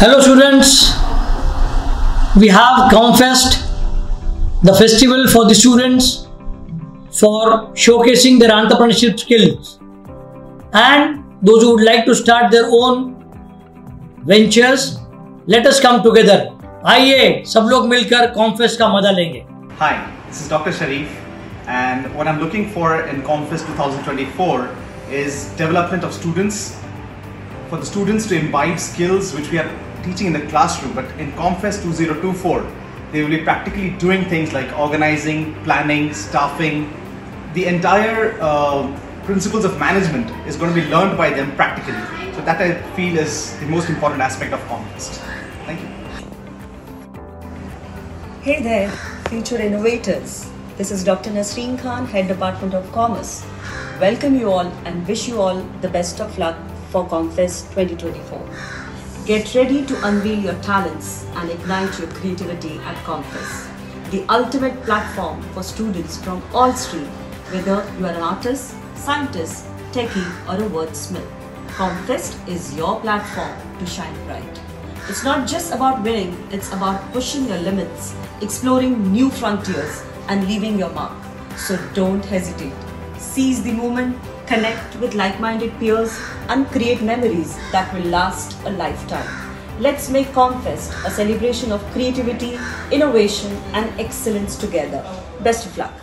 Hello students, we have Comfest, the festival for the students for showcasing their entrepreneurship skills and those who would like to start their own ventures, let us come together. आइए सब लोग मिलकर कॉन्फेस्ट का मजा लेंगे Hi, this is Dr. Sharif, and what I'm looking for in Confest 2024 is development of students, for the students to imbibe skills which we are teaching in the classroom, but in Comfest 2024, they will be practically doing things like organizing, planning, staffing. The entire uh, principles of management is going to be learned by them practically. So that I feel is the most important aspect of Comfest. Thank you. Hey there, future innovators. This is Dr. Nasreen Khan, Head Department of Commerce. Welcome you all and wish you all the best of luck for Comfest 2024. Get ready to unveil your talents and ignite your creativity at Comfest, the ultimate platform for students from all streams, whether you are an artist, scientist, techie, or a wordsmith. Comfest is your platform to shine bright. It's not just about winning, it's about pushing your limits, exploring new frontiers, and leaving your mark. So don't hesitate. Seize the moment, connect with like minded peers, and create memories that will last a lifetime. Let's make Comfest a celebration of creativity, innovation, and excellence together. Best of luck.